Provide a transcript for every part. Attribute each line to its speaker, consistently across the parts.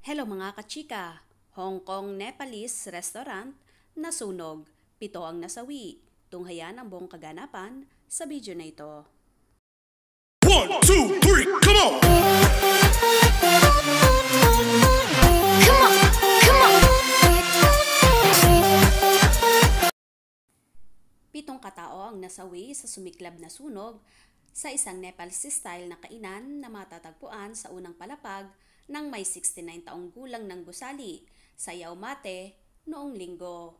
Speaker 1: Hello mga kachika! Hong Kong Nepalese restaurant nasunog. Pito ang nasawi. Tunghayan ang buong kaganapan sa video na ito.
Speaker 2: One, two, three, come on!
Speaker 3: Come on, come on.
Speaker 1: Pitong katao ang nasawi sa sumiklab na sunog sa isang Nepalese style na kainan na matatagpuan sa unang palapag ng may 69 taong gulang ng gusali sa Yaumate noong linggo.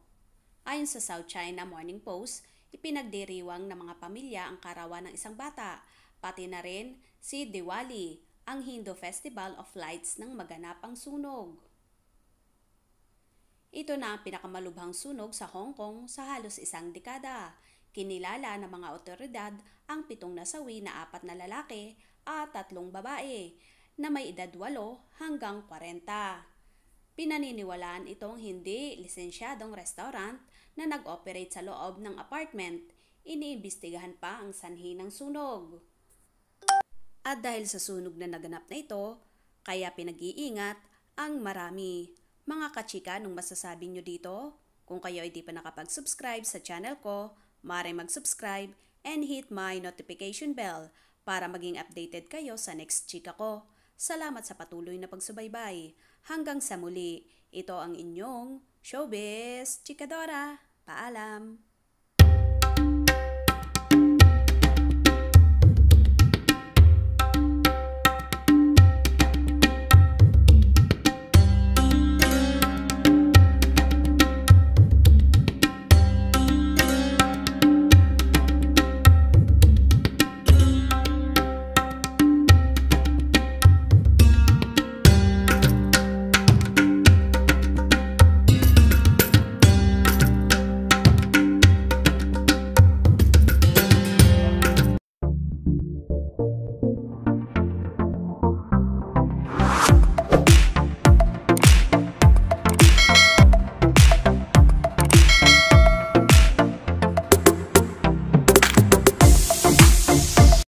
Speaker 1: Ayon sa South China Morning Post, ipinagdiriwang ng mga pamilya ang karawan ng isang bata, pati na rin si Diwali, ang Hindu Festival of Lights ng maganapang sunog. Ito na ang pinakamalubhang sunog sa Hong Kong sa halos isang dekada. Kinilala ng mga otoridad ang pitong nasawi na apat na lalaki at tatlong babae na may edad 8 hanggang 40. Pinaniniwalaan itong hindi lisensyadong restaurant na nag-operate sa loob ng apartment. Iniimbestigahan pa ang sanhi ng sunog. At dahil sa sunog na naganap na ito, kaya pinag-iingat ang marami. Mga kachika, nung masasabi nyo dito? Kung kayo ay di pa nakapag-subscribe sa channel ko, maaari mag-subscribe and hit my notification bell para maging updated kayo sa next chika ko. Salamat sa patuloy na pagsubaybay. Hanggang sa muli, ito ang inyong Showbiz Chikadora. Paalam!